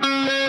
Where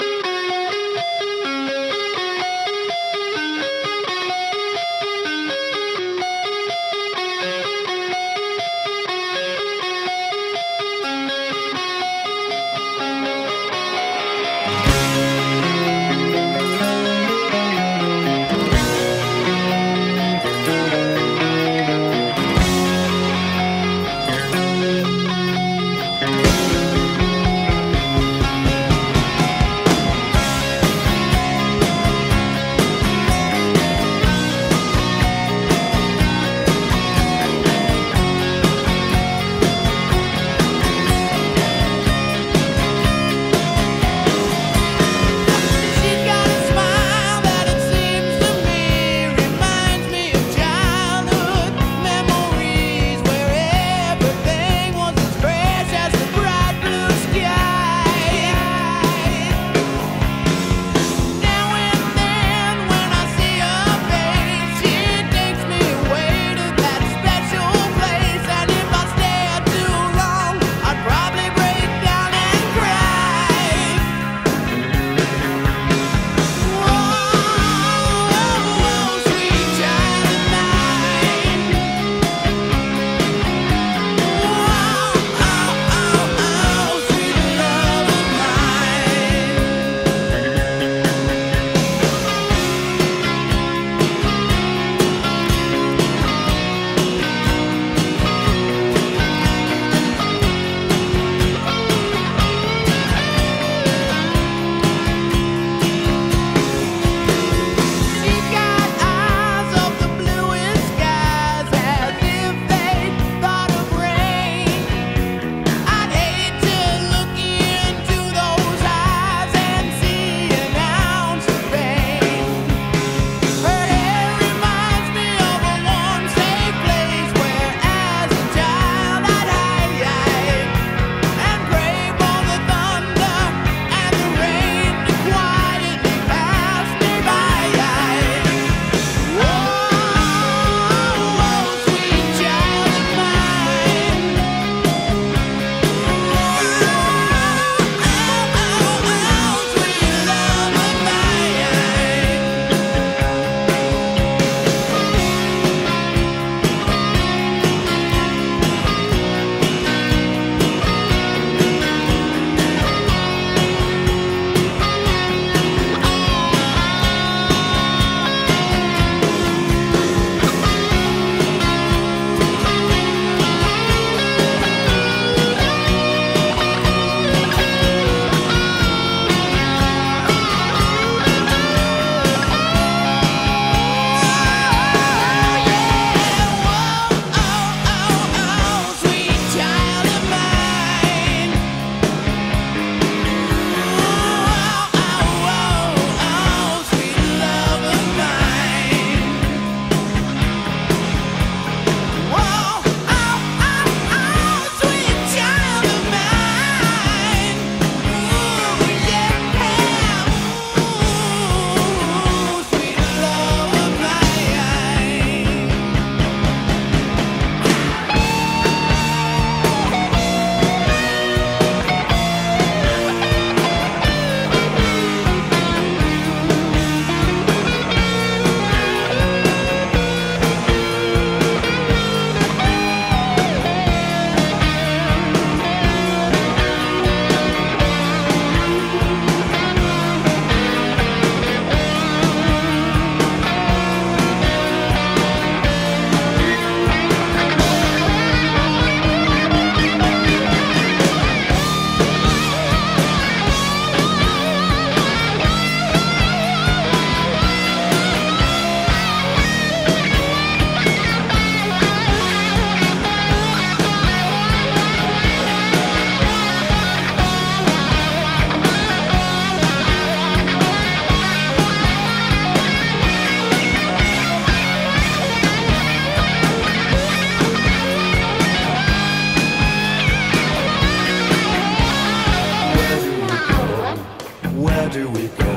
do we go?